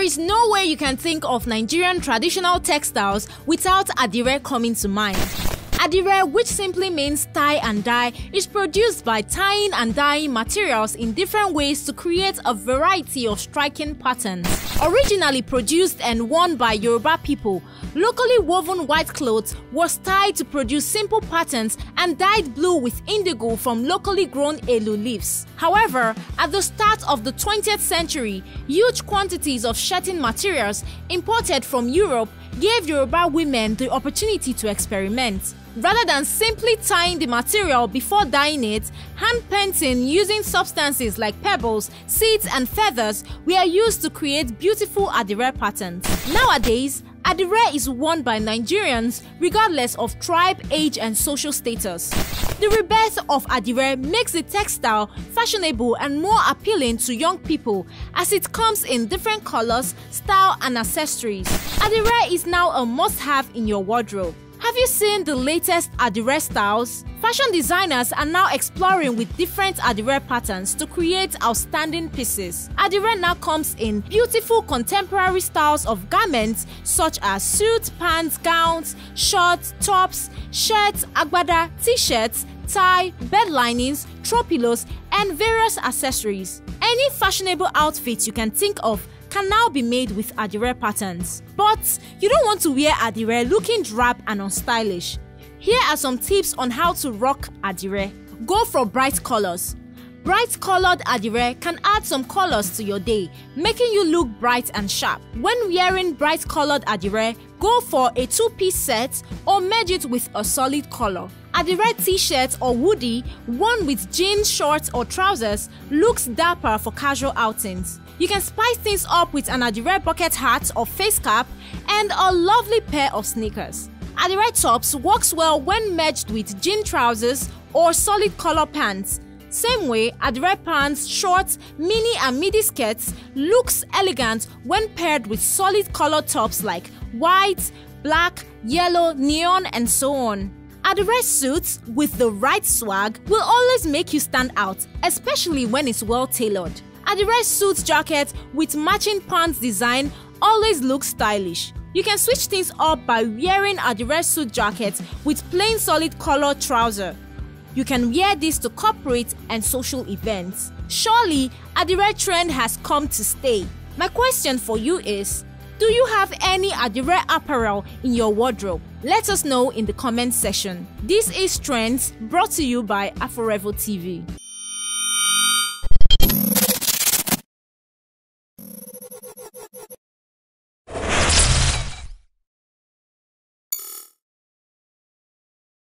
is no way you can think of Nigerian traditional textiles without Adire coming to mind. Adire, which simply means tie and dye, is produced by tying and dyeing materials in different ways to create a variety of striking patterns. Originally produced and worn by Yoruba people, locally woven white cloth was tied to produce simple patterns and dyed blue with indigo from locally grown elu leaves. However, at the start of the 20th century, huge quantities of shirting materials imported from Europe gave Yoruba women the opportunity to experiment. Rather than simply tying the material before dyeing it, hand painting using substances like pebbles, seeds and feathers were used to create beautiful Adire patterns. Nowadays, Adire is worn by Nigerians regardless of tribe, age and social status. The rebirth of Adire makes the textile fashionable and more appealing to young people as it comes in different colors, style and accessories. Adire is now a must-have in your wardrobe. Have you seen the latest Adire styles? Fashion designers are now exploring with different Adire patterns to create outstanding pieces. Adire now comes in beautiful contemporary styles of garments such as suits, pants, gowns, shorts, tops, shirts, agbada, t-shirts, tie, bed linings, throw pillows, and various accessories. Any fashionable outfit you can think of can now be made with Adire patterns. But you don't want to wear Adire looking drab and unstylish. Here are some tips on how to rock Adire. Go for bright colors. Bright colored Adire can add some colors to your day, making you look bright and sharp. When wearing bright colored Adire, go for a two-piece set or merge it with a solid color. Adire t-shirt or hoodie worn with jeans, shorts or trousers looks dapper for casual outings. You can spice things up with an Adire bucket hat or face cap and a lovely pair of sneakers. Adire tops works well when merged with jean trousers or solid color pants. Same way, Adire pants, shorts, mini and midi skirts looks elegant when paired with solid color tops like white, black, yellow, neon and so on. Adire suits with the right swag will always make you stand out, especially when it's well tailored. Adire suit jacket with matching pants design always looks stylish. You can switch things up by wearing Adire suit jacket with plain solid color trouser. You can wear this to corporate and social events. Surely, Adire trend has come to stay. My question for you is, do you have any Adire apparel in your wardrobe? Let us know in the comment section. This is TRENDZ brought to you by Aforevo TV.